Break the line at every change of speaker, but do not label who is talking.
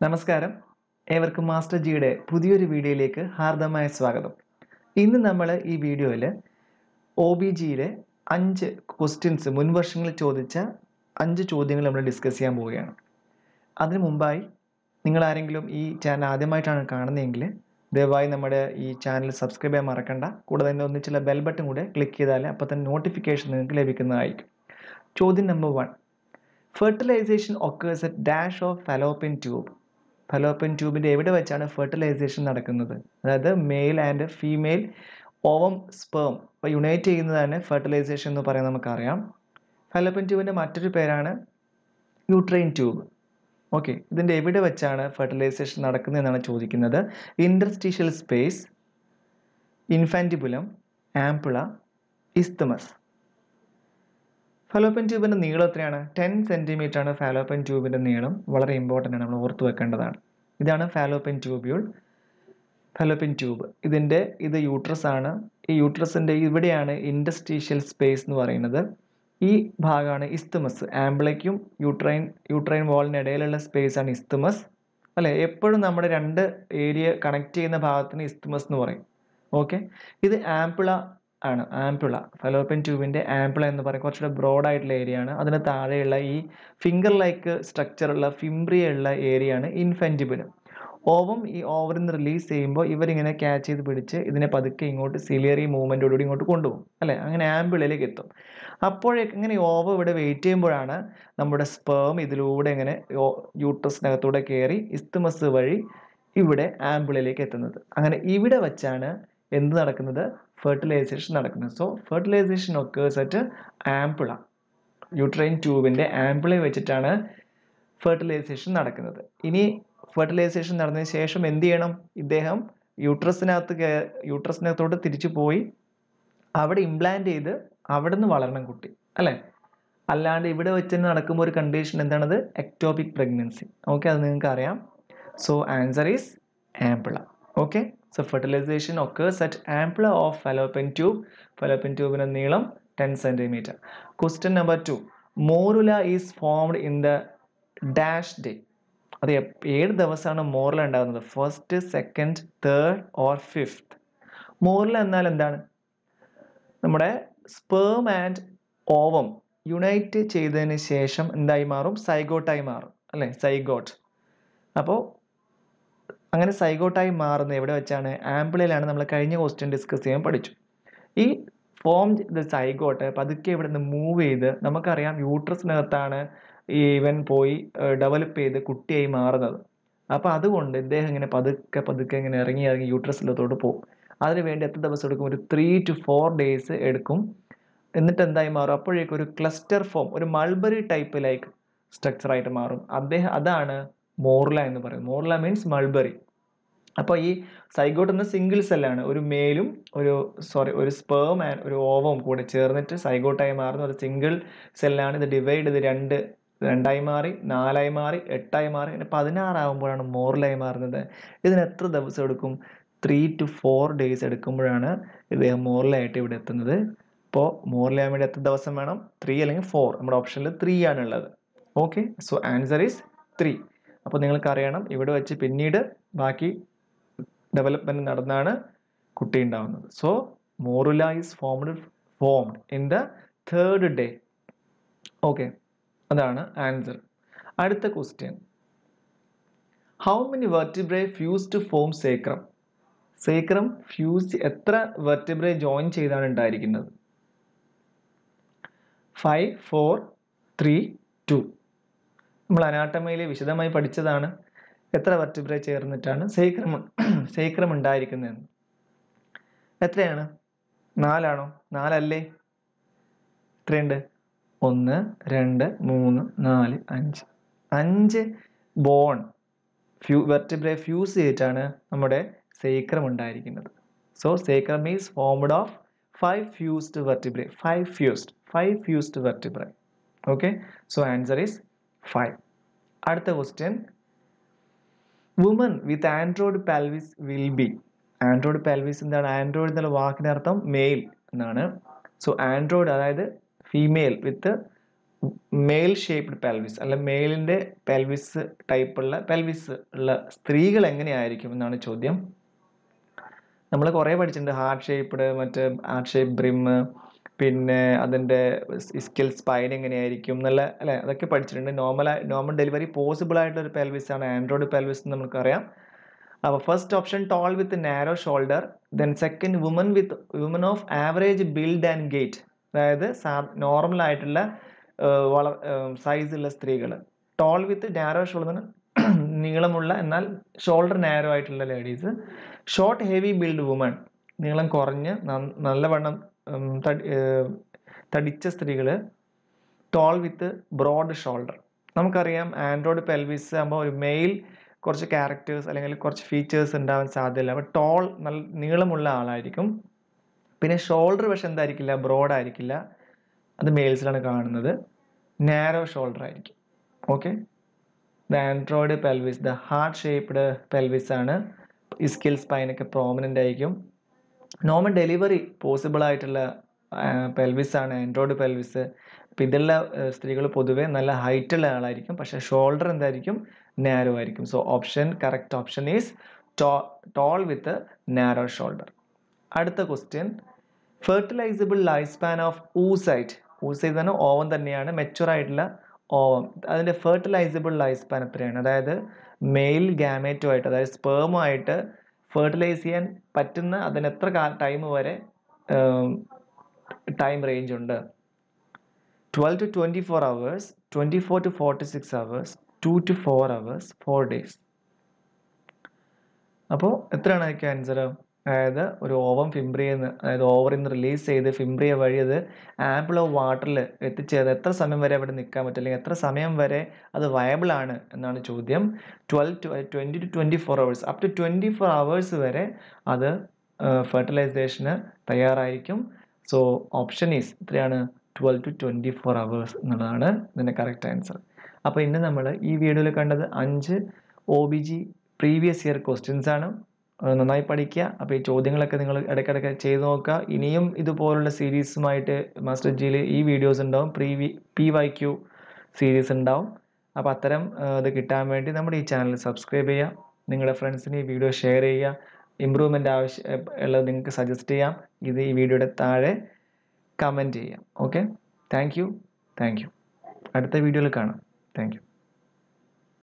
നമസ്കാരം. ഏവർക്കും മാസ്റ്റർ ജിയുടെ പുതിയൊരു വീഡിയോയിലേക്ക് ഹാർദമായ സ്വാഗതം. ഇന്ന് നമ്മൾ ഈ വീഡിയോയിൽ ഒ ബി ജിയിലെ അഞ്ച് ക്വസ്റ്റ്യൻസ് മുൻവർഷങ്ങളിൽ ചോദിച്ച അഞ്ച് ചോദ്യങ്ങൾ നമ്മൾ ഡിസ്കസ് ചെയ്യാൻ പോവുകയാണ്. അതിനു മുമ്പായി നിങ്ങൾ ആരെങ്കിലും ഈ ചാനൽ ആദ്യമായിട്ടാണ് കാണുന്നതെങ്കിൽ ദയവായി നമ്മുടെ ഈ ചാനൽ സബ്സ്ക്രൈബ് ചെയ്യാൻ മറക്കണ്ട. കൂടാതെ തന്നെ ഒന്നിച്ചുള്ള ബെൽ ബട്ടൺ കൂടെ ക്ലിക്ക് ചെയ്താൽ അപ്പോൾ തന്നെ നോട്ടിഫിക്കേഷൻ നിങ്ങൾക്ക് ലഭിക്കുന്നതായിരിക്കും. ചോദ്യം number one fertilisation occurs at dash of fallopian tube fallopian ട്യൂബിന്റെ എവിടെ വെച്ചാണ് ഫെർട്ടിലൈസേഷൻ നടക്കുന്നത്? അതായത് male and female ovum sperm അപ്പോൾ യുണൈറ്റ് ചെയ്യുന്നതാണ് ഫെർട്ടിലൈസേഷൻ എന്ന് പറയുന്നത് നമുക്കറിയാം. ഫലോപ്പൻ ട്യൂബിന്റെ മറ്റൊരു പേരാണ് യൂട്രൈൻ ട്യൂബ് ഓക്കെ ഇതിന്റെ എവിടെ വെച്ചാണ് ഫെർട്ടിലൈസേഷൻ നടക്കുന്നതെന്നാണ് ചോദിക്കുന്നത്. Interstitial space infundibulum ampulla isthmus fallopian ട്യൂബിന്റെ നീളം എത്രയാണ്? ടെൻ സെന്റിമീറ്റർ ആണ് ഫാലോപ്പൻ ട്യൂബിന്റെ നീളം. വളരെ ഇമ്പോർട്ടന്റ് ആണ്. നമ്മൾ ഓർത്ത് വെക്കേണ്ടതാണ്. ഇതാണ് ഫാലോപ്പൻ ട്യൂബ്യൂൾ ഫലോപ്പിൻ ട്യൂബ് ഇതിന്റെ ഇത് യൂട്രസ് ആണ്. ഈ യൂട്രസിന്റെ ഇവിടെയാണ് ഇൻഡസ്ട്രീഷ്യൽ സ്പേസ് എന്ന് പറയുന്നത്. ഈ ഭാഗമാണ് ഇസ്തുമസ് ആംബ്ലയ്ക്കും യൂട്രൈൻ യൂട്രൈൻ വാളിന് ഇടയിലുള്ള സ്പേസ് ആണ് ഇസ്തുമസ് അല്ലേ? എപ്പോഴും നമ്മുടെ രണ്ട് ഏരിയ കണക്ട് ചെയ്യുന്ന ഭാഗത്തിന് ഇസ്തുമസ് എന്ന് പറയും. ഓക്കെ ഇത് ആംപിള ആണ്. ആംപിള. ഫലോപ്പൻ ട്യൂബിന്റെ ആംപിള എന്ന് പറയും. കുറച്ചുകൂടെ ബ്രോഡ് ആയിട്ടുള്ള ഏരിയ ആണ്. അതിന് താഴെയുള്ള ഈ ഫിംഗർ ലൈക്ക് ഫിംബ്രിയ ഉള്ള ഏരിയ ആണ് ഇൻഫെന്റിബിലം ഓവം ഈ ഓവറിൽ നിന്ന് റിലീസ് ചെയ്യുമ്പോൾ ഇവരിങ്ങനെ ക്യാച്ച് ചെയ്ത് പിടിച്ച് ഇതിനെ പതുക്കെ ഇങ്ങോട്ട് സിലിയറി മൂവ്മെന്റോടുകൂടി ഇങ്ങോട്ട് കൊണ്ടുപോകും. അല്ലേ? അങ്ങനെ ആംബിളിലേക്ക് എത്തും. അപ്പോഴേക്ക് ഇങ്ങനെ ഓവ ഇവിടെ വെയിറ്റ് ചെയ്യുമ്പോഴാണ് നമ്മുടെ സ്പേം ഇതിലൂടെ ഇങ്ങനെ യൂട്രസിനകത്തൂടെ കയറി ഇസ്തുമസ് വഴി ഇവിടെ ആംബിളിലേക്ക് എത്തുന്നത്. അങ്ങനെ ഇവിടെ വച്ചാണ് എന്ത് നടക്കുന്നത്? ഫെർട്ടിലൈസേഷൻ നടക്കുന്നത് so fertilisation occurs at ampulla uterine ട്യൂബിന്റെ ആംപിളെ വെച്ചിട്ടാണ് ഫെർട്ടിലൈസേഷൻ നടക്കുന്നത്. ഇനി ഫെർട്ടിലൈസേഷൻ നടന്നതിന് ശേഷം എന്ത് ചെയ്യണം? ഇദ്ദേഹം യൂട്രസിനകത്ത് യൂട്രസിനകത്തോട്ട് തിരിച്ചു പോയി അവിടെ ഇംപ്ലാന്റ് ചെയ്ത് അവിടെ നിന്ന് വളരണം കുട്ടി. അല്ലേ? അല്ലാണ്ട് ഇവിടെ വെച്ച് നടക്കുമ്പോൾ ഒരു കണ്ടീഷൻ എന്താണത്? എക്ടോപിക് പ്രഗ്നൻസി ഓക്കെ അത് നിങ്ങൾക്ക് അറിയാം so answer is ampulla okay so fertilisation occurs at ampulla of fallopian tube fallopian ട്യൂബിന്റെ നീളം ten centimetre question number two morula is formed in the dash day അത് ഏഴ് ദിവസമാണ് മോറല ഉണ്ടാകുന്നത്. First second third or fifth morula എന്നാൽ എന്താണ്? നമ്മുടെ sperm and ovum unite ചെയ്തതിന് ശേഷം എന്തായി മാറും? സൈഗോട്ടായി മാറും. അല്ലേ? സൈഗോട്ട് അപ്പോൾ അങ്ങനെ സൈഗോട്ടായി മാറുന്നത് എവിടെ വെച്ചാണ്? ആംപിളിലാണ് നമ്മൾ കഴിഞ്ഞ ക്വസ്റ്റ്യൻ ഡിസ്കസ് ചെയ്യാൻ പഠിച്ചു. ഈ ഫോം ദ സൈഗോട്ട് പതുക്കെ ഇവിടെ നിന്ന് മൂവ് ചെയ്ത് നമുക്കറിയാം യൂട്രസിനകത്താണ് ഈ ഇവൻ പോയി ഡെവലപ്പ് ചെയ്ത് കുട്ടിയായി മാറുന്നത്. അപ്പോൾ അതുകൊണ്ട് ഇദ്ദേഹം ഇങ്ങനെ പതുക്കെ പതുക്കെ ഇങ്ങനെ ഇറങ്ങി ഇറങ്ങി യൂട്രസിലത്തോട്ട് പോകും. അതിന് വേണ്ടി എത്ര ദിവസം എടുക്കും? ഒരു ത്രീ ടു ഫോർ ഡേയ്സ് എടുക്കും. എന്നിട്ട് എന്തായി മാറും? അപ്പോഴേക്കും ഒരു ക്ലസ്റ്റർ ഫോം ഒരു മൾബറി ടൈപ്പ് ലൈക്ക് സ്ട്രക്ചറായിട്ട് മാറും. അദ്ദേഹം അതാണ് മോർല എന്ന് പറയും. മോർല മീൻസ് മൾബറി അപ്പോൾ ഈ സൈഗോട്ട് എന്ന സിംഗിൾ സെല്ലാണ് ഒരു മേലും ഒരു സോറി ഒരു സ്പേം ആൻഡ് ഒരു ഓവവും കൂടെ ചേർന്നിട്ട് സൈഗോട്ടായി മാറുന്ന ഒരു സിംഗിൾ സെല്ലാണ് ഇത് ഡിവൈഡ് ചെയ്ത് രണ്ട് രണ്ടായി മാറി നാലായി മാറി എട്ടായി മാറി പിന്നെ പതിനാറാകുമ്പോഴാണ് മോറലായി മാറുന്നത്. ഇതിന് എത്ര ദിവസം എടുക്കും? ത്രീ ടു ഫോർ ഡേയ്സ് എടുക്കുമ്പോഴാണ് ഇദ്ദേഹം മോറലായിട്ട് ഇവിടെ എത്തുന്നത്. അപ്പോൾ മോറലാകാൻ വേണ്ടി എത്ര ദിവസം വേണം? ത്രീ അല്ലെങ്കിൽ ഫോർ നമ്മുടെ ഓപ്ഷനിൽ ത്രീ ആണുള്ളത് okay so answer is three അപ്പോൾ നിങ്ങൾക്ക് അറിയണം ഇവിടെ വെച്ച് പിന്നീട് ബാക്കി ഡെവലപ്മെന്റ് നടന്നാണ് കുട്ടി ഉണ്ടാവുന്നത്. So morula is formed formed in the third day okay അതാണ് ആൻസർ അടുത്ത question how many vertebrae fuse to form sacrum sacrum fuse എത്ര വെർട്ടിബ്രേ ജോയിൻ ചെയ്താണ് ഉണ്ടായിരിക്കുന്നത്? ഫൈവ് ഫോർ ത്രീ ടു നമ്മൾ അനാട്ടമയിൽ വിശദമായി പഠിച്ചതാണ്. എത്ര വെർട്ടിബ്രേ ചേർന്നിട്ടാണ് സേക്രം സേക്രം ഉണ്ടായിരിക്കുന്നതെന്ന് എത്രയാണ്? നാലാണോ? നാലല്ലേ? എത്രയുണ്ട്? ഒന്ന് രണ്ട് മൂന്ന് നാല് അഞ്ച്. അഞ്ച് ബോൺ ഫ്യൂ വെർട്ടിബ്രെ ഫ്യൂസ് ചെയ്തിട്ടാണ് നമ്മുടെ സേക്രം ഉണ്ടായിരിക്കുന്നത്. So sacrum is formed of five fused vertebrae five fused five fused vertebrae okay so answer is five അടുത്ത question woman with android pelvis will be android pelvis എന്താണ്? Android എന്നുള്ള വാക്കിനർത്ഥം male എന്നാണ്. So android അതായത് female with male shaped pelvis അല്ല മെയിലിന്റെ pelvis ടൈപ്പുള്ള pelvis ഉള്ള സ്ത്രീകൾ എങ്ങനെയായിരിക്കും എന്നാണ് ചോദ്യം. നമ്മൾ കുറേ പഠിച്ചിട്ടുണ്ട്. ഹാർട്ട് ഷേപ്പ്ഡ് മറ്റേ ഹാർട്ട് ഷേപ്പ് ബ്രിമ്മ് പിന്നെ അതിന്റെ സ്കിൽ സ്പൈൻ എങ്ങനെയായിരിക്കും എന്നുള്ള അല്ലേ? അതൊക്കെ പഠിച്ചിട്ടുണ്ട്. നോർമൽ നോർമൽ ഡെലിവറി പോസിബിൾ ആയിട്ടുള്ള ഒരു പെൽവിസ് ആണ്. ആൻഡ്രോയിഡ് പെൽവിസ് എന്ന് നമുക്കറിയാം. അപ്പോൾ first option tall with narrow shoulder then second woman with woman of average build and gait അതായത് സാ നോർമൽ ആയിട്ടുള്ള വള സൈസുള്ള സ്ത്രീകൾ ടോൾ വിത്ത് നാരോ ഷോൾഡർ നീളമുള്ള എന്നാൽ ഷോൾഡർ നാരോ ആയിട്ടുള്ള ladies short heavy build woman നീളം കുറഞ്ഞ് നല്ലവണ്ണം തടിച്ച സ്ത്രീകൾ ടോൾ വിത്ത് ബ്രോഡ് ഷോൾഡർ നമുക്കറിയാം ആൻഡ്രോയിഡ് പെൽവിസ് ആകുമ്പോൾ ഒരു മെയിൽ കുറച്ച് ക്യാരക്ടേഴ്സ് അല്ലെങ്കിൽ കുറച്ച് ഫീച്ചേഴ്സ് ഉണ്ടാവാൻ സാധ്യതയില്ല. അപ്പോൾ ടോൾ നല്ല നീളമുള്ള ആളായിരിക്കും. പിന്നെ ഷോൾഡർ പക്ഷെ എന്തായിരിക്കില്ല? ബ്രോഡ് ആയിരിക്കില്ല. അത് മെയിൽസിലാണ് കാണുന്നത്. നാരോ ഷോൾഡർ ആയിരിക്കും. Okay the android pelvis the heart shaped pelvis ആണ്. ഇസ്കിൽ സ്പൈനൊക്കെ പ്രോമിനന്റ് ആയിരിക്കും. നോർമൽ ഡെലിവറി പോസിബിൾ ആയിട്ടുള്ള പെൽവിസ് ആണ് ആൻഡ്രോയിഡ് പെൽവിസ് അപ്പം ഇതുള്ള സ്ത്രീകൾ പൊതുവേ നല്ല ഹൈറ്റുള്ള ആളായിരിക്കും. പക്ഷെ ഷോൾഡർ എന്തായിരിക്കും? നാരോ ആയിരിക്കും. So option correct option is tall with narrow shoulder അടുത്ത question fertilisable life span of oocyte oocyte തന്നെ ഓവൻ തന്നെയാണ് മെച്ചുവർ ആയിട്ടുള്ള ഓവം അതിന്റെ ഫെർട്ടിലൈസബിൾ ലൈഫ് സ്പാൻ എത്രയാണ്? അതായത് മെയിൽ ഗാമേറ്റുമായിട്ട് അതായത് സ്പേമുമായിട്ട് ഫെർട്ടിലൈസ് ചെയ്യാൻ പറ്റുന്ന അതിന് എത്ര ടൈം വരെ ടൈം റേഞ്ച് ഉണ്ട്? Twelve to twenty four hours twenty four to forty six hours to two four hours four days അപ്പോൾ എത്രയാണ് അതൊക്കെ ആൻസർ അതായത് ഒരു ഓവം ഫിംബ്രിയിൽ നിന്ന് അതായത് ഓവറിൽ നിന്ന് റിലീസ് ചെയ്ത് ഫിംബ്രിയ വഴി അത് ആമ്പിൾ ഓഫ് വാട്ടറിൽ എത്തിച്ചേർന്ന് എത്ര സമയം വരെ അവിടെ നിൽക്കാൻ പറ്റും? അല്ലെങ്കിൽ എത്ര സമയം വരെ അത് വയബിൾ ആണ് എന്നാണ് ചോദ്യം. Twelve to twenty to twenty four hours up to twenty four hours വരെ അത് ഫെർട്ടിലൈസേഷന് തയ്യാറായിരിക്കും. സോ ഓപ്ഷൻ ഈസ് എത്രയാണ് twelve to twenty four hours എന്നുള്ളതാണ് ഇതിന്റെ കറക്റ്റ് ആൻസർ അപ്പോൾ ഇന്ന് നമ്മൾ ഈ വീഡിയോയിൽ കണ്ടത് അഞ്ച് O B G previous year questions ആണ്. നന്നായി പഠിക്കുക. അപ്പോൾ ഈ ചോദ്യങ്ങളൊക്കെ നിങ്ങൾ ഇടയ്ക്കിടയ്ക്ക് ചെയ്ത് നോക്കുക. ഇനിയും ഇതുപോലുള്ള സീരീസുമായിട്ട് മാസ്റ്റർ ജിയിൽ ഈ വീഡിയോസ് ഉണ്ടാവും. Pre V P Y Q series ഉണ്ടാവും. അപ്പോൾ അത്തരം ഇത് കിട്ടാൻ വേണ്ടി നമ്മുടെ ഈ ചാനൽ സബ്സ്ക്രൈബ് ചെയ്യുക. നിങ്ങളുടെ ഫ്രണ്ട്സിന് ഈ വീഡിയോ ഷെയർ ചെയ്യുക. ഇമ്പ്രൂവ്മെന്റ് ആവശ്യം ഉള്ളത് നിങ്ങൾക്ക് സജസ്റ്റ് ചെയ്യാം. ഇത് ഈ വീഡിയോയുടെ താഴെ കമന്റ് ചെയ്യാം. Okay thank you thank you അടുത്ത വീഡിയോയിൽ കാണാം. Thank you